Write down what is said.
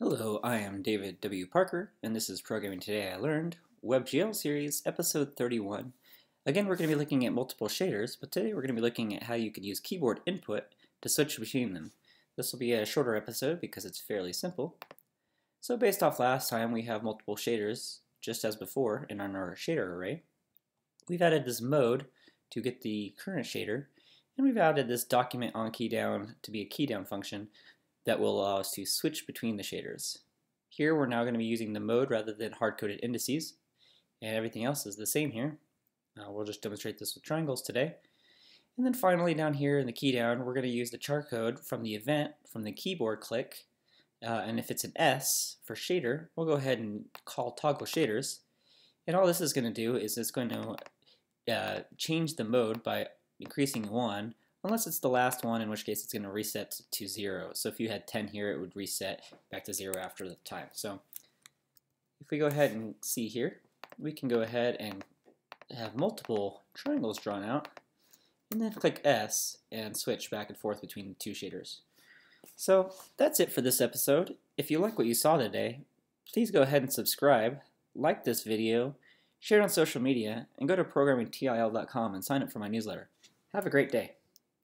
Hello, I am David W. Parker, and this is Programming Today I Learned, WebGL Series, Episode 31. Again, we're going to be looking at multiple shaders, but today we're going to be looking at how you can use keyboard input to switch between them. This will be a shorter episode because it's fairly simple. So based off last time, we have multiple shaders, just as before, in our shader array. We've added this mode to get the current shader, and we've added this document on key down to be a key down function that will allow us to switch between the shaders. Here we're now going to be using the mode rather than hard-coded indices, and everything else is the same here. Uh, we'll just demonstrate this with triangles today. And then finally down here in the key down, we're going to use the char code from the event, from the keyboard click, uh, and if it's an S for shader, we'll go ahead and call toggle shaders. And all this is going to do is it's going to uh, change the mode by increasing 1 unless it's the last one, in which case it's going to reset to 0. So if you had 10 here, it would reset back to 0 after the time. So if we go ahead and see here, we can go ahead and have multiple triangles drawn out, and then click S and switch back and forth between the two shaders. So that's it for this episode. If you like what you saw today, please go ahead and subscribe, like this video, share it on social media, and go to programmingtil.com and sign up for my newsletter. Have a great day.